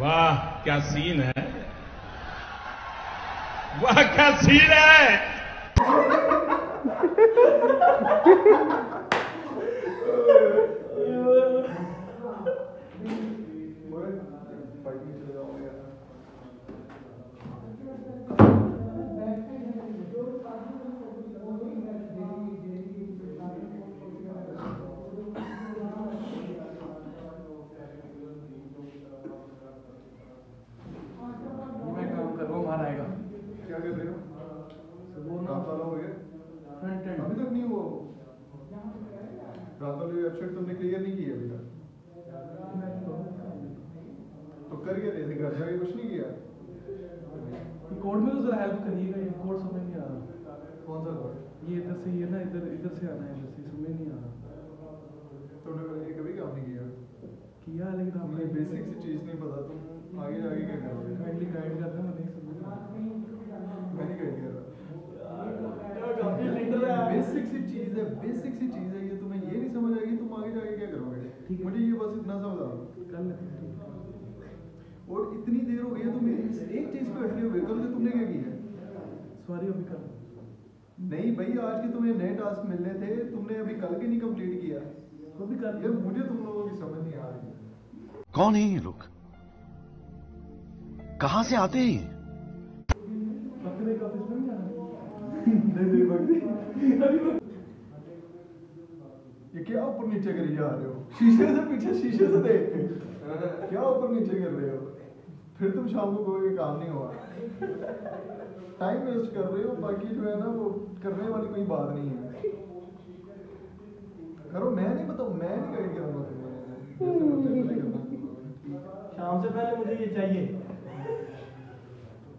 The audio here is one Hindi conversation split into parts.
वाह क्या सीन है? वाह क्या सीन है मैं काम कर रहा हूँ बाहर आएगा क्या कर रहे हो वो ना रात वाला हो गया फ्रंट एंड अभी तक नहीं हुआ वो। रात वाली वेबसाइट तुमने क्लियर नहीं की है अभी तक? तो कर थे घर जाके कुछ नहीं किया? कोड में तो जरा हेल्प करिएगा ये कोड समझ नहीं आ रहा। कौन सा कोड? ये इधर से ये ना इधर इधर से आना है इधर से समझ नहीं आ रहा। तुमने ये कभी काम नहीं किया? किया लेकिन हमें आपने बेसिक सी चीज़ नहीं पता तुम आगे जाके क्या करोगे? गाइड कर देना नहीं समझ मैं नहीं गाइड कर रहा बेसिक सी चीज़ है बेसिक सी चीज़ है ये तुम्हें ये नहीं समझ आएगी तुम आगे जाके क्या करोगे ठीक है। मुझे ये बस इतना सा बता दो कर लेते हैं ठीक है। और इतनी देर हो गई है तुम इस एक चीज़ पे अटके हुए कल से तुमने क्या किया? सॉरी अभी कर नहीं भाई आज के तुम्हें नए टास्क मिलने थे तुमने अभी कल के नहीं कंप्लीट किया। वो भी कर यार मुझे तुम लोगों की समझ नहीं आ रही। कौन है ये लोग? कहाँ से आते हैं ये? बकरे का ऑफ़िस में जाना? नहीं नहीं बकरी ये क्या ऊपर नीचे करी जा रहे हो? शीशे से पीछे शीशे से देख। क्या ऊपर नीचे कर रहे हो? फिर तुम शाम को कहोगे काम नहीं हुआ। टाइम वेस्ट कर रहे हो बाकी जो है ना वो करने वाली कोई बात नहीं है। करो मैं नहीं बताऊँ मैं नहीं गाइड करूँगा तुम्हें। शाम से पहले मुझे ये चाहिए।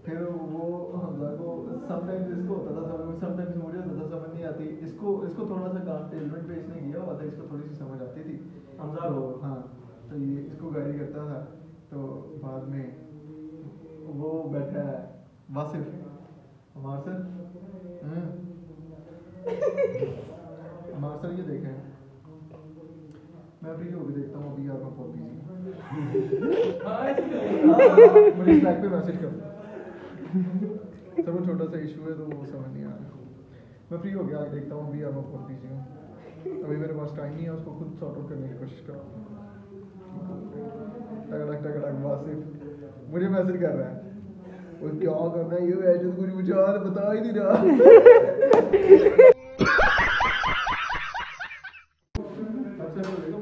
फिर वो हमजा को समटाइम्स इसको होता था समझ समटाइम्स मुझे होता था समझ नहीं आती। इसको इसको थोड़ा सा काम टेलमेंट पे इसने किया हुआ था इसको थोड़ी सी समझ आती थी। हमजा तो को? हाँ तो ये इसको गाइड करता था। तो बाद में वासिफ हमार सर? हमार सर ये देखें। मैं फ्री होकर देखता हूँ अभी मैं बहुत बिज़ी मुझे स्लैक पे मैसेज कर। सर वो छोटा सा इशू है तो वो समझ नहीं आ रहा। मैं फ्री हो गया आज देखता हूँ अभी बहुत बिज़ी हूँ। अभी मेरे पास टाइम नहीं है उसको खुद सॉर्ट आउट करने की कोशिश करो। टकड़क टकड़क वासिफ मुझे मैसेज कर रहा है। वो क्या करना ये तो कुछ मुझे आज बता ही नहीं रहा। अच्छा तो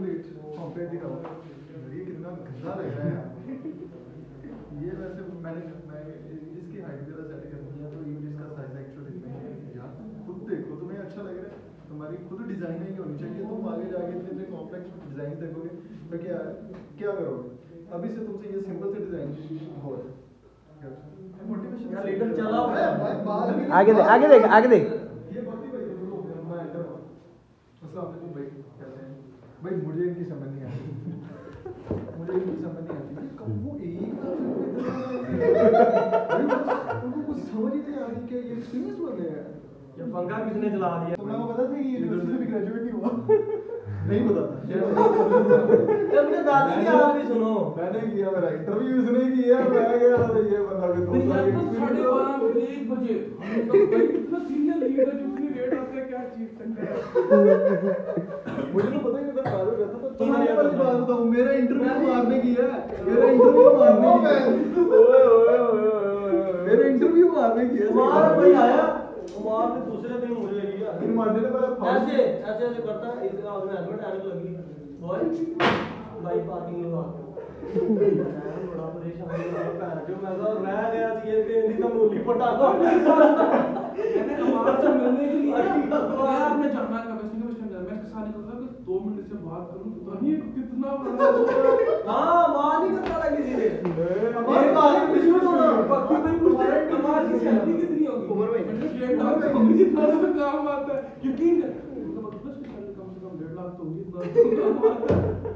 रहा है वैसे तो खुद अच्छा लग रहा तुम्हारी खुद डिज़ाइन होनी चाहिए। तुम जाके तो क्या क्या करोगे? अभी से तुमसे ये सिंपल से डिज़ाइन हो हुआ है। आगे देख आगे देख आगे देख। भाई तो भाई मुझे इनकी समझ नहीं आती। मुझे इनकी समझ नहीं आती। कब वो एक उनको कुछ समझ ही नहीं आ रही कि ये सीरियस बंदे हैं। ये पंखा किसने चला दिया? तुम लोगों पता था कि यूनिवर्सिटी भी ग्रेजुएट नहीं। हुआ। नहीं पता था। जब दादी की आवाज़ भी सुनो। मैंने किया मेरा इंटरव्यू इसने किया मैं गया तो ये बंदा भी दो साल साढ़े बारह एक बजे। तो भाई इतना सीनियर लीडर जितनी लेट आता है क्या चीज़ चक्कर है? मुझे तो पता ही नहीं था पागल रहता था। तुम्हें वाली बात बताऊँ मेरा इंटरव्यू मारने की है। मेरा इंटरव्यू मारने की है। मेरा इंटरव्यू मारने की है। उमार भाई आया? उमार ने दूसरे दिन मुझे लिया फिर मारने ने पहले ऐसे ऐसे ऐसे करता है इसके हाथ में हेलमेट आने लगी बॉय भाई पार्किंग लगा बड़ा परेशान हो गया पैर जो मैं तो रह गया थी ये तेरी तो मूली पटाखा मैंने हमारे से मिलने के लिए अच्छी बात तो यार मैं जाना है नहीं मैं इसके साथ निकल रहा हूँ दो मिनट से बात करूँ पता नहीं कितना बड़ा हाँ मार नहीं करता किसी ने हमारे बाहर कुछ भी होना पक्की भाई पूछते हैं हमारी की सैलरी कितनी होगी उमर भाई। मैंने डेढ़ लाख तो होगी जितना तो है। यकीन है। मतलब कम से कम डेढ़ लाख तो होगी